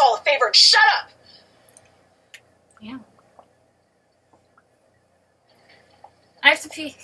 all a favor and shut up. Yeah. I have to pee.